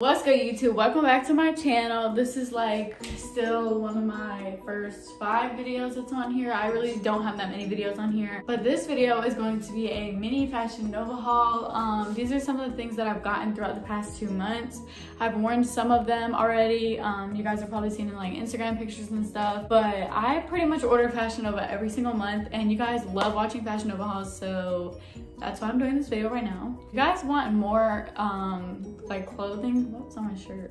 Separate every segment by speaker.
Speaker 1: What's good YouTube? Welcome back to my channel. This is like still one of my first five videos that's on here. I really don't have that many videos on here. But this video is going to be a mini Fashion Nova haul. Um, these are some of the things that I've gotten throughout the past two months. I've worn some of them already. Um, you guys are probably seeing in like Instagram pictures and stuff. But I pretty much order Fashion Nova every single month and you guys love watching Fashion Nova hauls. So that's why I'm doing this video right now. You guys want more um, like clothing, what's on my shirt?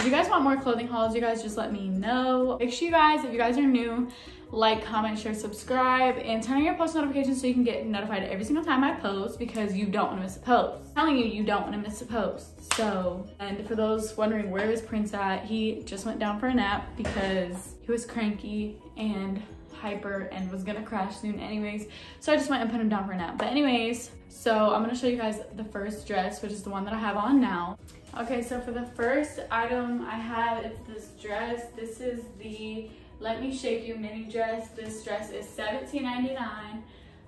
Speaker 1: If you guys want more clothing hauls, you guys just let me know. Make sure you guys, if you guys are new, like, comment, share, subscribe, and turn on your post notifications so you can get notified every single time I post because you don't want to miss a post. I'm telling you, you don't want to miss a post. So, and for those wondering where is Prince at, he just went down for a nap because he was cranky and hyper and was gonna crash soon anyways. So I just went and put him down for a nap. But anyways, so I'm gonna show you guys the first dress, which is the one that I have on now. Okay, so for the first item I have, it's this dress. This is the Let Me Shape You mini dress. This dress is $17.99.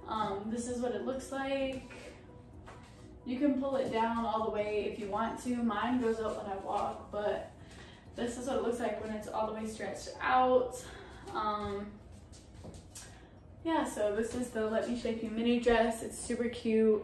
Speaker 1: Um, this is what it looks like. You can pull it down all the way if you want to. Mine goes up when I walk, but this is what it looks like when it's all the way stretched out. Um, yeah, so this is the Let Me Shape You mini dress. It's super cute,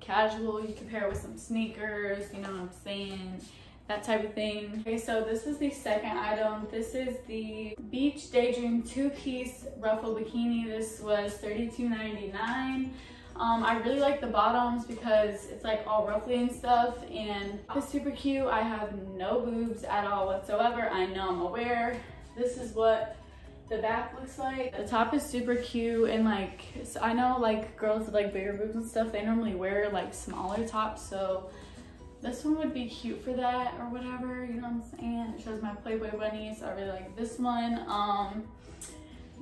Speaker 1: casual. You can pair it with some sneakers, you know what I'm saying? That type of thing. Okay, so this is the second item. This is the Beach Daydream two-piece ruffle bikini. This was $32.99. Um, I really like the bottoms because it's like all ruffly and stuff and it's super cute. I have no boobs at all whatsoever. I know I'm aware. This is what the back looks like. The top is super cute and like, I know like girls with like bigger boobs and stuff, they normally wear like smaller tops. So this one would be cute for that or whatever, you know what I'm saying? It shows my Playboy bunny, So I really like this one. Um,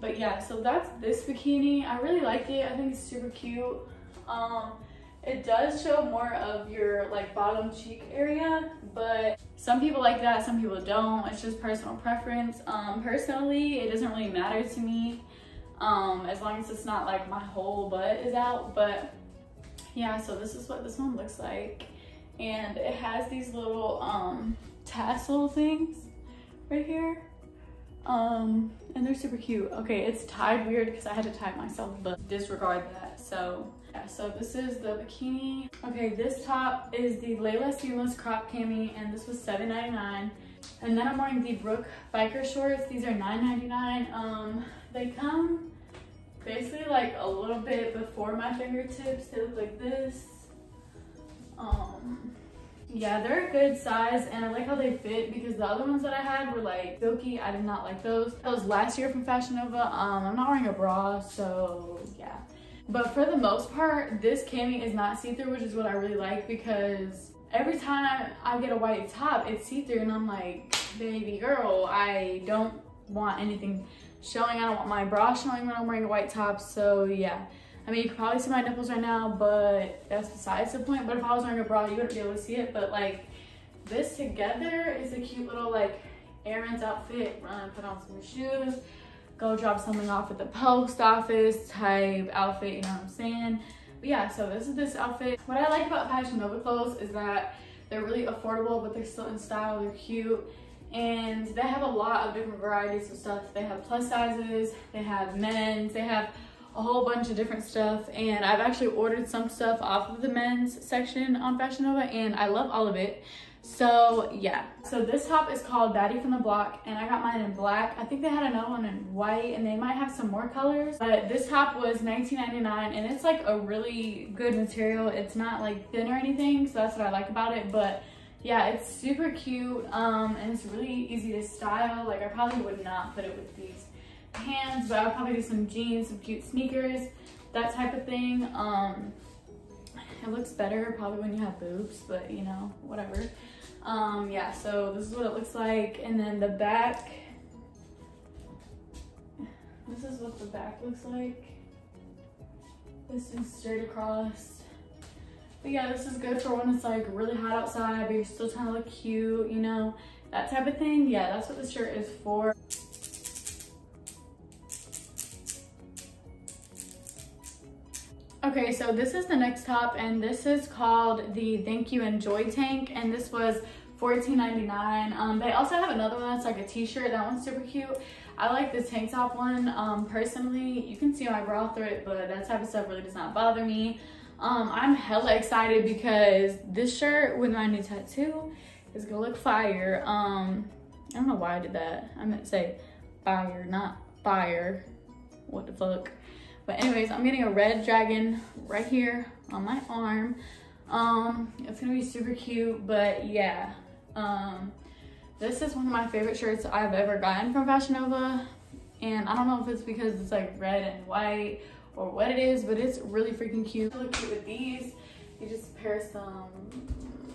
Speaker 1: but yeah, so that's this bikini. I really like it. I think it's super cute. Um, it does show more of your like bottom cheek area, but some people like that, some people don't. It's just personal preference. Um, personally, it doesn't really matter to me um, as long as it's not like my whole butt is out. But yeah, so this is what this one looks like. And it has these little um, tassel things right here. Um, and they're super cute. Okay, it's tied weird because I had to tie it myself, but disregard that. So yeah, so this is the bikini. Okay, this top is the Layla Seamless Crop Cami, and this was $7.99. And then I'm wearing the Brooke biker shorts. These are $9.99. Um, they come basically like a little bit before my fingertips. They look like this. Um, yeah, they're a good size and I like how they fit because the other ones that I had were like silky. I did not like those. Those last year from Fashion Nova. Um, I'm not wearing a bra, so yeah. But for the most part, this cami is not see-through, which is what I really like because every time I get a white top, it's see-through and I'm like, baby girl, I don't want anything showing. I don't want my bra showing when I'm wearing a white top. So yeah. I mean, you can probably see my nipples right now, but that's besides the point. But if I was wearing a bra, you wouldn't be able to see it. But like this together is a cute little like errands outfit. Run, put on some shoes, go drop something off at the post office type outfit, you know what I'm saying? But yeah, so this is this outfit. What I like about Fashion Nova clothes is that they're really affordable, but they're still in style, they're cute. And they have a lot of different varieties of stuff. They have plus sizes, they have men's, they have a whole bunch of different stuff and I've actually ordered some stuff off of the men's section on Fashion Nova and I love all of it. So yeah, so this top is called Baddie from the Block and I got mine in black. I think they had another one in white and they might have some more colors. But this top was $19.99 and it's like a really good material. It's not like thin or anything, so that's what I like about it. But yeah, it's super cute um, and it's really easy to style. Like I probably would not put it with these pants, but I would probably do some jeans, some cute sneakers, that type of thing. Um, it looks better probably when you have boobs, but you know, whatever. Um, yeah, so this is what it looks like. And then the back, this is what the back looks like. This is straight across. But yeah, this is good for when it's like really hot outside, but you're still trying to look cute, you know, that type of thing. Yeah, that's what this shirt is for. Okay, so this is the next top and this is called the Thank You Enjoy tank and this was $14.99. Um, they also have another one that's like a t-shirt. That one's super cute. I like the tank top one um, personally. You can see my bra through it, but that type of stuff really does not bother me. Um, I'm hella excited because this shirt with my new tattoo is gonna look fire. Um, I don't know why I did that. I meant to say fire, not fire. What the fuck? But anyways, I'm getting a red dragon right here on my arm. Um, it's gonna be super cute, but yeah. Um, this is one of my favorite shirts I've ever gotten from Fashion Nova. And I don't know if it's because it's like red and white or what it is, but it's really freaking cute. Really cute with these. You just pair some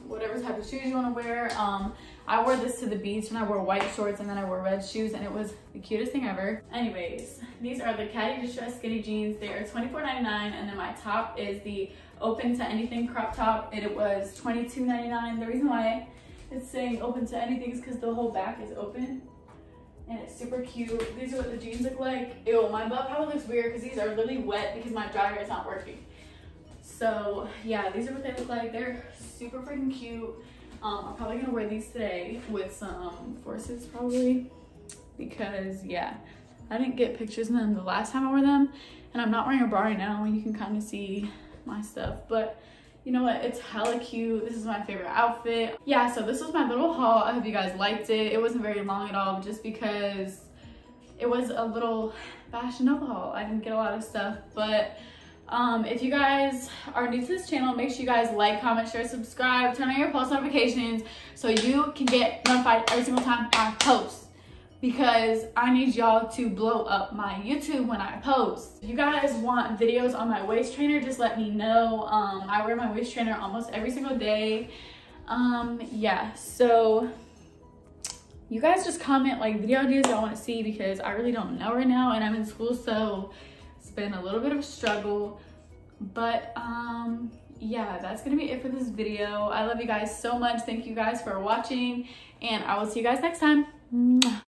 Speaker 1: whatever type of shoes you want to wear. Um, I wore this to the beach and I wore white shorts and then I wore red shoes and it was the cutest thing ever. Anyways, these are the Caddy Distress Skinny Jeans. They are $24.99 and then my top is the Open to Anything crop top it was $22.99. The reason why it's saying open to anything is because the whole back is open and it's super cute. These are what the jeans look like. Ew, my butt probably looks weird because these are literally wet because my dryer is not working. So yeah, these are what they look like. They're super freaking cute. Um, I'm probably gonna wear these today with some forces probably because yeah, I didn't get pictures of them the last time I wore them and I'm not wearing a bra right now. And you can kind of see my stuff, but you know what? It's hella cute. This is my favorite outfit. Yeah, so this was my little haul. I hope you guys liked it. It wasn't very long at all just because it was a little fashion haul. I didn't get a lot of stuff, but um, if you guys are new to this channel, make sure you guys like, comment, share, subscribe, turn on your post notifications so you can get notified every single time I post because I need y'all to blow up my YouTube when I post. If you guys want videos on my waist trainer, just let me know. Um, I wear my waist trainer almost every single day. Um, yeah, so you guys just comment like video ideas want to see because I really don't know right now and I'm in school, so been a little bit of a struggle. But um, yeah, that's gonna be it for this video. I love you guys so much. Thank you guys for watching and I will see you guys next time.